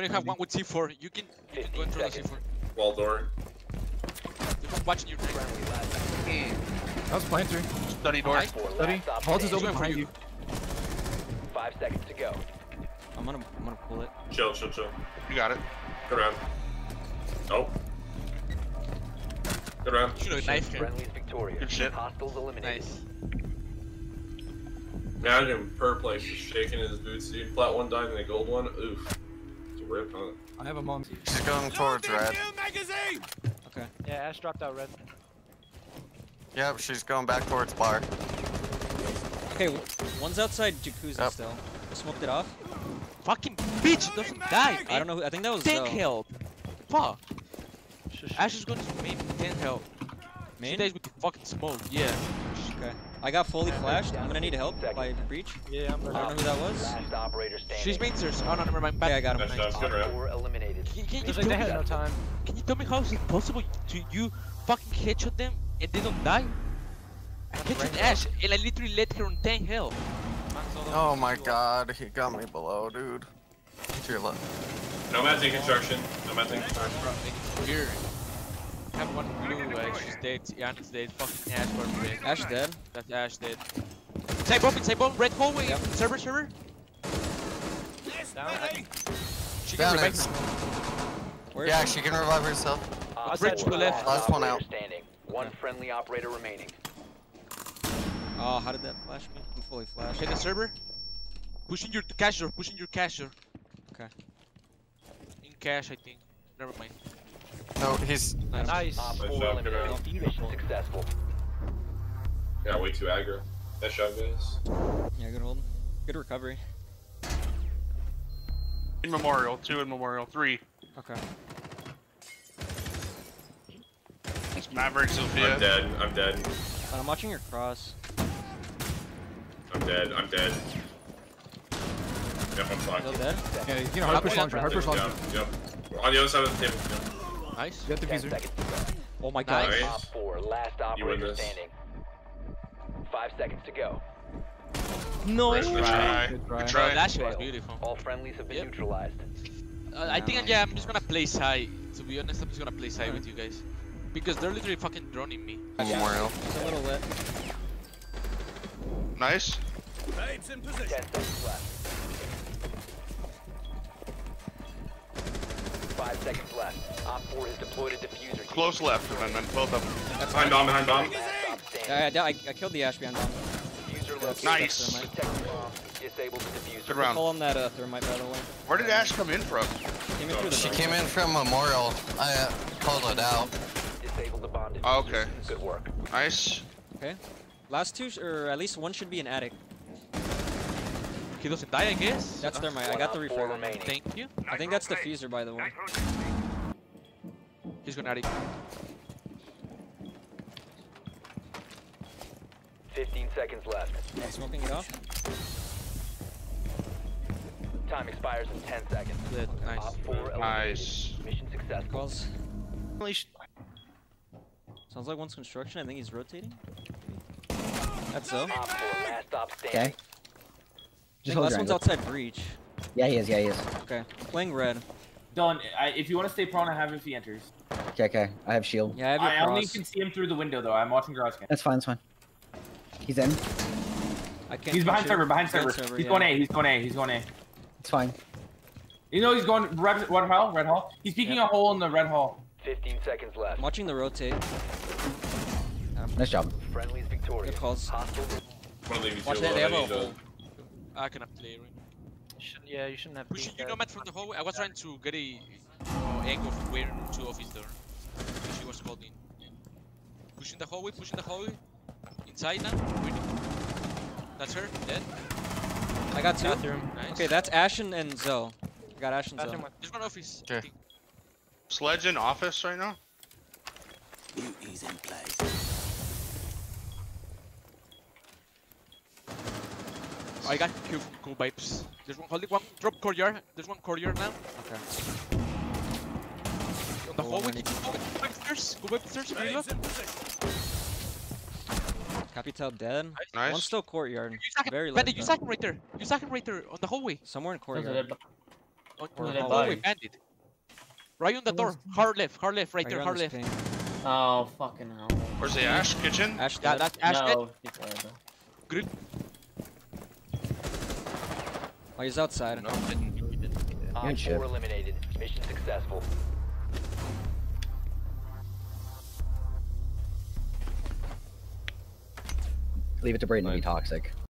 We have one with C4. You can, you can go 15 and throw the. C4. Wall door. There's one watching your tank. Friendly last That was planter. Study door. Nice. four. Study. Last Vault is standing. open behind you. Five seconds to go. I'm gonna, I'm gonna pull it. Chill, chill, chill. You got it. Good round. Oh. Good round. Should have knife him. Friendly's victorious. Good shit. Hostiles eliminated. Nice. Imagine per place just shaking his boots, dude. Flat one died and a gold one. Oof. It's a rip, huh? I have a mom. She's going towards red. Okay. Yeah, Ash dropped out red. Yep, she's going back towards bar. Okay, one's outside jacuzzi Yep. still. Smoked it off. Fucking bitch doesn't die. I don't know. Who, I think that was 10 Zoe. health. Fuck. Ash is going to main 10 health. She Main? dies with the fucking smoke. Yeah. Okay. I got fully flashed. I'm gonna need help by breach. Yeah, I'm I don't know who that was. Last operator standing. She's main stairs. Oh no, never mind. Okay, I got him. Nice job. Good Op round. four eliminated. Can, can, you Looks tell like they me, had no time. can you tell me how is it possible to you fucking headshot them and they don't die? I headshot Ash and I literally let her on 10 health. Oh my god, he got me below, dude. To your left. Nomads in construction. Nomads in construction. Bro, it's weird. I have one blue, uh, she's dead. Yannick's dead. Fucking Ash, got red. Ash dead. That's Ash dead. Side bomb, side bomb, red hallway, Yep. server, server. Down. She Down can revive it. her. Where Yeah, she can revive herself. Op Bridge to the left. Last one out. Standing. One friendly operator remaining. Oh, how did that flash me? I'm fully flashed. Hit the server. Pushing your cash door, pushing your cash door. Okay. In cash, I think. Never mind. No, he's. Nice. Nice. Op Nice 4 job, good. Mission successful. Yeah, way too aggro. That shot guys. Yeah, good hold. Good recovery. In memorial. Two in memorial. Three. Okay. Maverick, I'm dead. I'm dead. I'm watching your cross. I'm dead. I'm dead. Yep, I'm Still fucked. dead? Yeah, you can hard push Up, launcher. Hard push launcher. Yep. Yep. On the other side of the table. Yep. Nice. Get the 10 defuser. seconds. Oh my god. Nice. Op 4, last operator standing. Five seconds to go. No. Good try. Good Good try. Bro, try. that shit was beautiful. All friendlies have been Yep. neutralized. Uh, I think, yeah, I'm just gonna play side. To be honest, I'm just gonna play side Alright. with you guys. Because they're literally fucking droning me. Memorial. It's a little lit. Nice. 10 seconds left. Five seconds left. Op 4 has deployed a defuser. to Close left, Avenment. Both of them. Behind bomb, behind bomb. Last. Yeah, I, I, I killed the Ash behind bomb. Defuser located. Nice. Thermite. Protect the bomb. Disable the defuser. Good round. Call on that uh, thermite, by the way. Where did Ash come in from? Came in the She came in from Memorial. I uh, called it out. Disable the bomb. Oh, okay. Good work. Nice. Okay. Last two, or at least one should be an attic. He doesn't die, I guess. That's thermite. I got the op refill. four on him. remaining. Thank you. I think that's the fuser, by the way. He's gonna attic. 15 seconds left. Smoking it off. Time expires in 10 seconds. Dead. Nice. 4. Nice. Mission successful. Calls. Sounds like one's construction. I think he's rotating. That's so. Op 4 last stop standing. Okay. Just hold last one's outside breach. Yeah, he is. Yeah, he is. Okay. Playing red. Dylan, I, if you want to stay prone, I have if he enters. Okay, okay. I have shield. Yeah, I have your I only can see him through the window though. I'm watching garage scan. That's fine. That's fine. He's in. I can't. He's behind server, behind Behind server. server, He's yeah. going A. He's going A. He's going A. It's fine. You know he's going red. Red hall. Red hall. He's peeking a hole in the red hall. 15 seconds left. I'm watching the rotate. Nice job. Friendly's victorious. Good calls. Hostile. I'm gonna leave you Watch that. They have alone. a I need hole. I cannot play. Right? Shouldn't, yeah, you shouldn't have. Pushing beat you that. nomad from the hallway. I was trying to get a uh, angle of where to off his door. She was called in. Yeah. Pushing the hallway, pushing the hallway. Inside now. Waiting. That's her. Dead. I got two. Bathroom. Nice. Okay, that's Ashen and Zoe. I got Ashen Bathroom Zoe. one. There's one office. I Okay. Sledge in office right now? he's in place I got killed from cool vibes. There's one holding one drop courtyard. There's one courtyard now. Okay. On the Cool, hallway. I'm ready. Cool vibe stairs. Cool vibe stairs. If you look. Capital dead. Nice. One's still courtyard. You sack him. Very low. Bandit, you sack him right there. You sack him right there on the hallway. Somewhere in Those are courtyard. dead. On, Or on they the hallway, buy. bandit. Right on the door. Hard left, hard left, right Right there, hard left. ping. Oh, fucking hell. Where's the Ash kitchen? Ash Yeah, dead. that's Ash dead. no, dead. Good. Oh, he's outside. No, he didn't. He didn't. He didn't. Op Good 4 eliminated. Mission successful. Leave it to Brayden to be toxic.